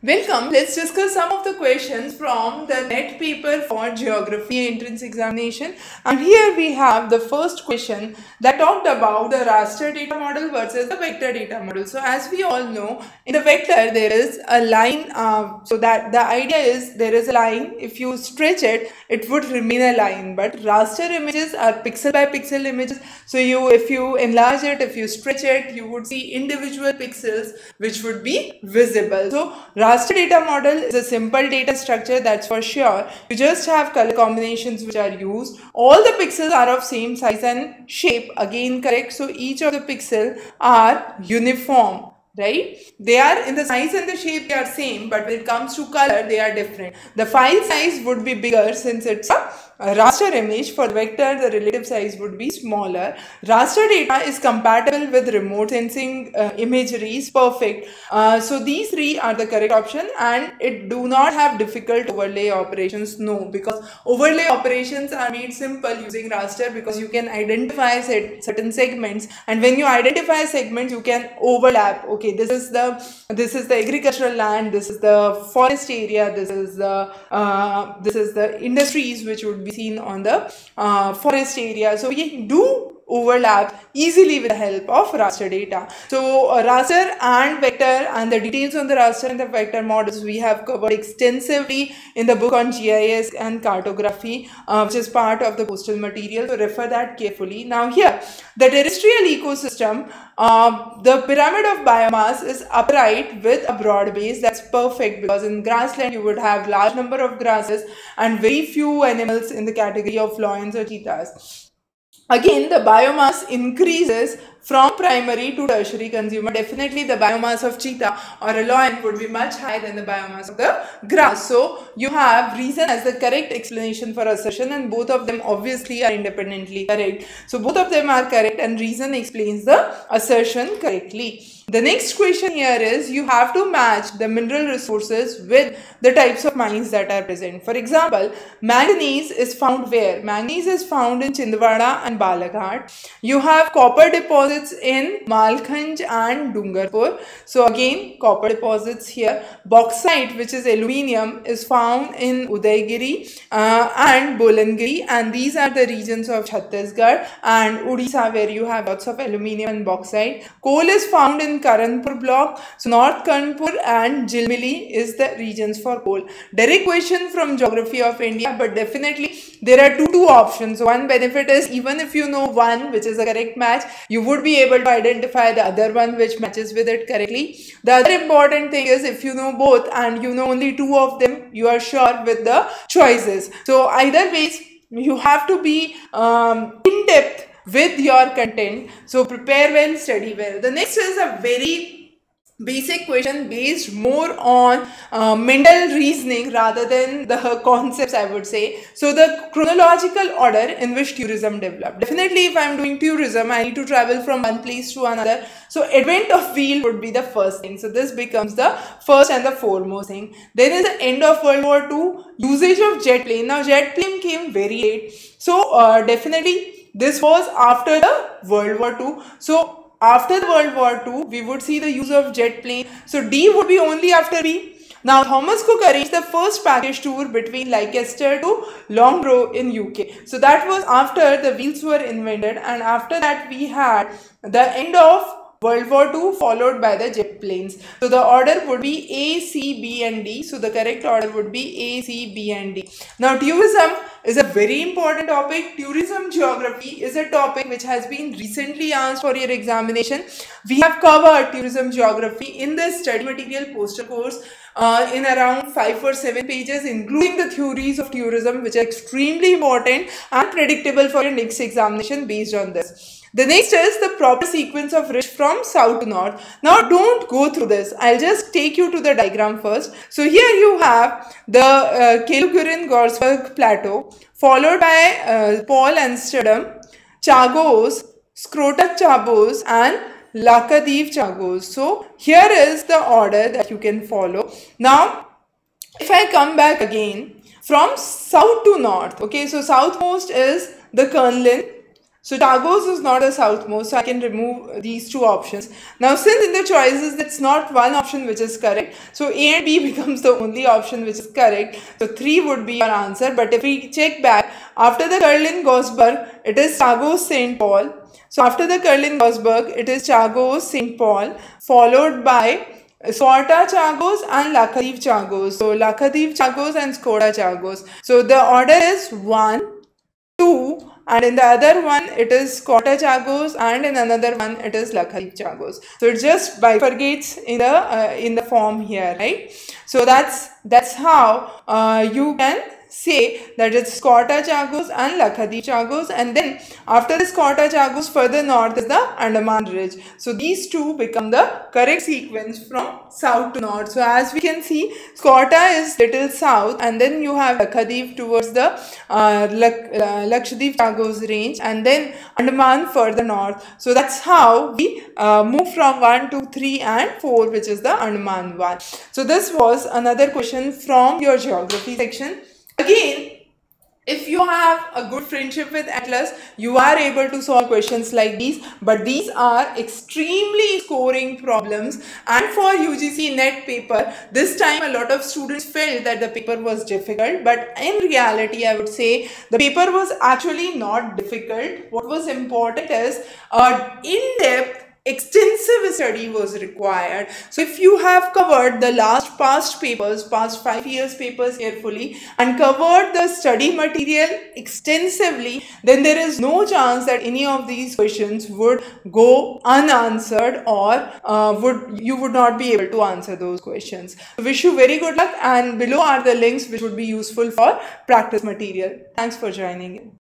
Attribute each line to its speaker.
Speaker 1: Welcome. Let's discuss some of the questions from the NET paper for geography entrance examination. And here we have the first question that talked about the raster data model versus the vector data model. So as we all know, in the vector there is a line. Uh, so that the idea is there is a line. If you stretch it, it would remain a line. But raster images are pixel by pixel images. So you, if you enlarge it, if you stretch it, you would see individual pixels which would be visible. So raster data model is a simple data structure that's for sure. You just have color combinations which are used. All the pixels are of same size and shape again correct. So each of the pixel are uniform right they are in the size and the shape they are same but when it comes to color they are different the file size would be bigger since it's a a raster image for vector, the relative size would be smaller. Raster data is compatible with remote sensing uh, imagery is perfect. Uh, so these three are the correct option and it do not have difficult overlay operations. No, because overlay operations are made simple using raster because you can identify set, certain segments and when you identify segments you can overlap. Okay, this is the this is the agricultural land, this is the forest area, this is the uh, this is the industries which would be seen on the uh, forest area. So we do overlap easily with the help of raster data. So uh, raster and vector and the details on the raster and the vector models we have covered extensively in the book on GIS and cartography uh, which is part of the postal material. So refer that carefully. Now here the terrestrial ecosystem uh, the pyramid of biomass is upright with a broad base that's perfect because in grassland you would have large number of grasses and very few animals in the category of lions or cheetahs. Again, the biomass increases from primary to tertiary consumer. Definitely the biomass of cheetah or a lion would be much higher than the biomass of the grass. So, you have reason as the correct explanation for assertion and both of them obviously are independently correct. So, both of them are correct and reason explains the assertion correctly. The next question here is you have to match the mineral resources with the types of mines that are present. For example, manganese is found where? Manganese is found in Chhindwara and Balaghat. You have copper deposits in Malkhanj and Dungarpur. So again, copper deposits here. Bauxite, which is aluminium, is found in Udaigiri uh, and Bolangiri and these are the regions of Chhattisgarh and Odisha where you have lots of aluminium and bauxite. Coal is found in Karanpur block. So North Karanpura and Jilmili is the regions for coal. Direct question from geography of India but definitely there are two, two options. One benefit is even if you know one which is a correct match you would be able to identify the other one which matches with it correctly. The other important thing is if you know both and you know only two of them you are sure with the choices. So either ways you have to be um, in depth with your content. So prepare well, study well. The next is a very basic question based more on uh, mental reasoning rather than the concepts I would say. So the chronological order in which tourism developed. Definitely if I am doing tourism I need to travel from one place to another. So advent of wheel would be the first thing. So this becomes the first and the foremost thing. Then is the end of World War II usage of jet plane. Now jet plane came very late. So uh, definitely this was after the World War II. So after the World War II, we would see the use of jet plane. So D would be only after B. Now Thomas Cook arranged the first package tour between Leicester to Loughborough in UK. So that was after the wheels were invented and after that we had the end of World War II followed by the jet planes. So the order would be A, C, B and D. So the correct order would be A, C, B and D. Now tourism is a very important topic. Tourism geography is a topic which has been recently asked for your examination. We have covered tourism geography in the study material poster course uh, in around 5 or 7 pages including the theories of tourism which are extremely important and predictable for your next examination based on this. The next is the proper sequence of ridge from south to north. Now don't go through this. I'll just take you to the diagram first. So here you have the uh, Kerguelen Plateau followed by uh, Paul Amsterdam, Chagos, Socotra Chagos and Laccadive Chagos. So here is the order that you can follow. Now if I come back again from south to north. Okay, so southmost is the Kerguelen So Chagos is not a southmost, so I can remove these two options. Now since in the choices it's not one option which is correct, so A and B becomes the only option which is correct. So 3 would be your answer. But if we check back, after the Kerguelen Gaussberg, it is Chagos St. Paul. So after the Kerguelen Gaussberg, it is Chagos St. Paul, followed by Socotra Chagos and Lakshadweep Chagos. So Lakshadweep Chagos and Socotra Chagos. So the order is 1, 2, and in the other one it is Socotra Chagos and in another one it is Lakshadweep Chagos. So it just bifurcates in the uh, in the form here, right? So that's that's how uh, you can say that it's Socotra Chagos and Lakshadweep Chagos and then after the Socotra Chagos further north is the Andaman Ridge. So these two become the correct sequence from south to north. So as we can see Socotra is little south and then you have Lakshadweep towards the uh, Lak uh, Chagos range and then Andaman further north. So that's how we uh, move from 1 to 3 and 4 which is the Andaman one. So this was another question from your geography section. Again, if you have a good friendship with Atlas, you are able to solve questions like these. But these are extremely scoring problems. And for UGC NET paper, this time a lot of students felt that the paper was difficult. But in reality, I would say the paper was actually not difficult. What was important is a in-depth extensive study was required. So if you have covered the last past papers, past five years papers carefully and covered the study material extensively, then there is no chance that any of these questions would go unanswered or uh, would you would not be able to answer those questions. wish you very good luck and below are the links which would be useful for practice material. Thanks for joining in.